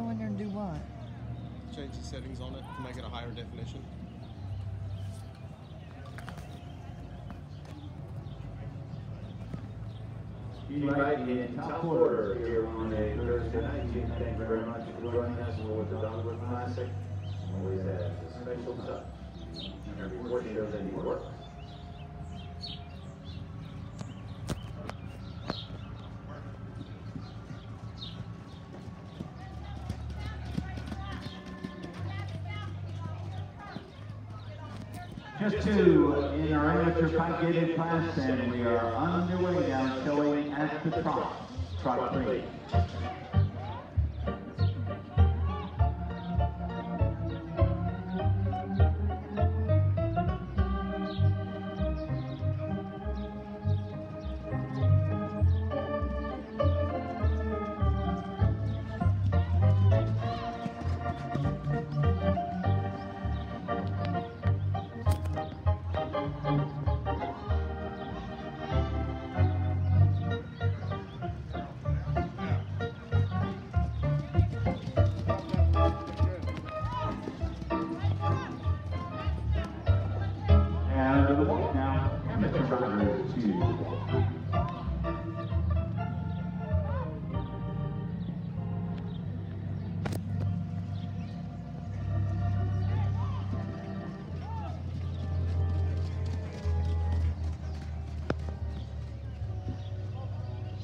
Go in there and do what? Change the settings on it to make it a higher definition. You right in top order here on a Thursday night. Gene, thank you very much for joining us with the Dogwood Classic. Always has a special touch. Every report shows that he works. Just two in our amateur five gated class, and we are underway now, showing at the trot, trot three.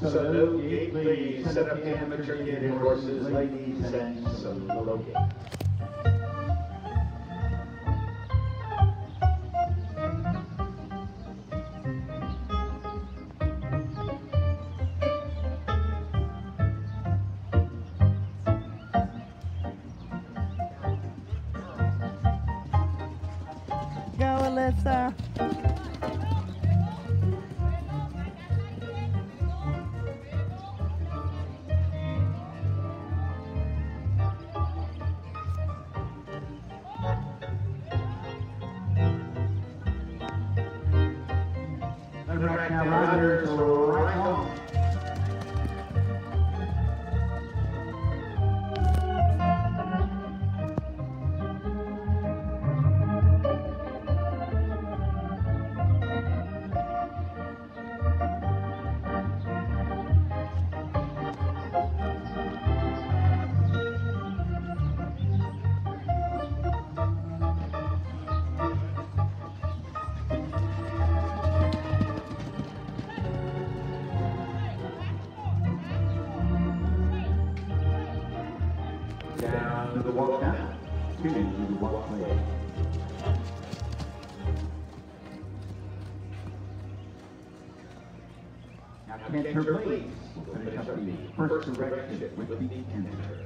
So no gate, please set up the amateur gated horses, ladies, and some low gate. Go, Alyssa. Now, riders are right on. The walk down, to the walk play. Now, canter, please. We'll finish up the first direction with the canter.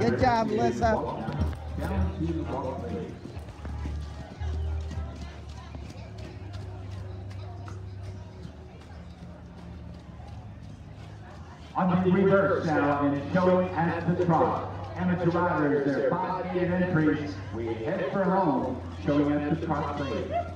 Good job, Alyssa. On the reverse now, and it's showing at the trot. Amateur riders, their five gate entries. We head for home, showing at the trot plate.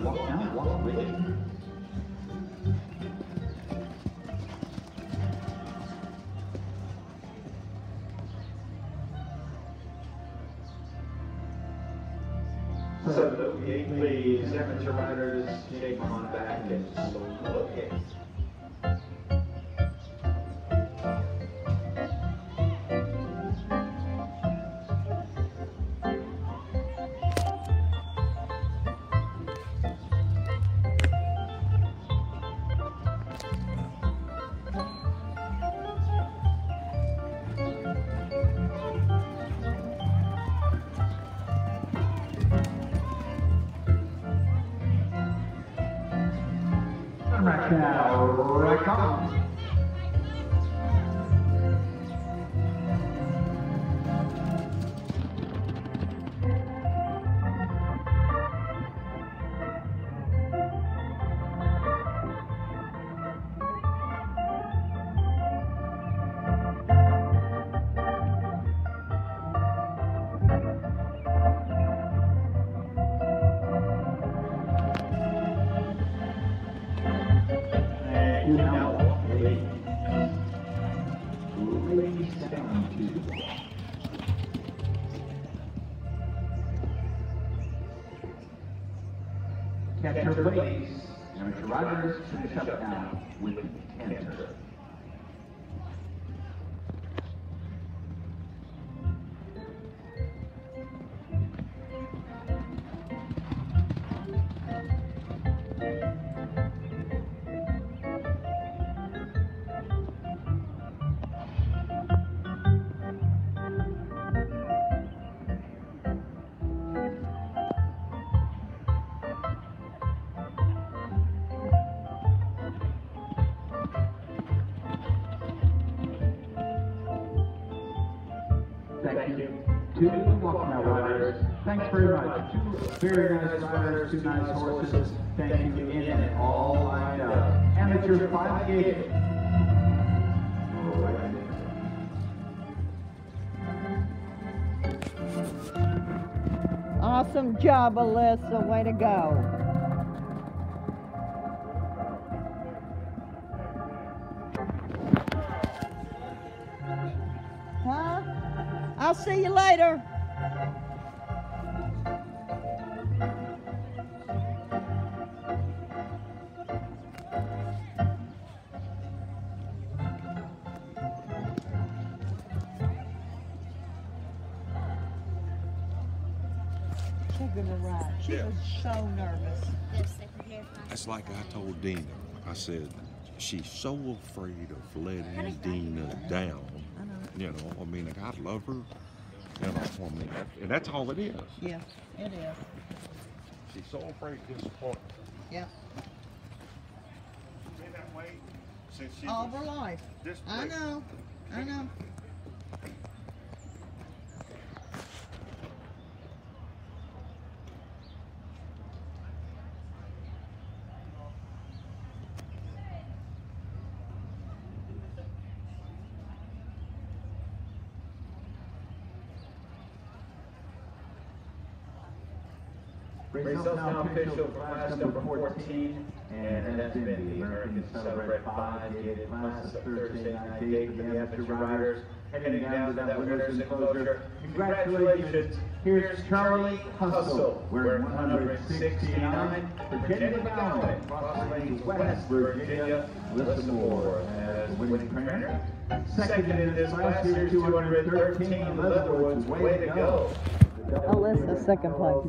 to walk down, walk with the So, please, amateur riders, shake on back and look at. Now, right on. Catcher ladies, amateur riders finish up now with the Two riders. Thanks very much. Two very nice riders, two nice horses. Thank you in and all lined up. Amateur five gate. Awesome job, Alyssa. Way to go. I'll see you later. She's gonna ride. She Yeah. was so nervous. That's like I told Dina. I said, she's so afraid of letting Dina down. I know. You know, I mean, like, I love her. You know, I mean, that- and that's all it is. Yeah, it is. She's so afraid to disappoint. Yeah. Been that way since she All was her life. I know. I know. Results now official class number 14, and that's been the American Saddlebred 5 gated class of Thursday night gate for the amateur riders. Heading down to that winner's enclosure. Congratulations. Here's Charlie Hustle, wearing 169. Virginia Ballard, Cross Lanes West, Virginia. Alyssa Moore as winning trainer. Second in this class, here's 213, Leatherwoods, way to go. Alyssa, second place.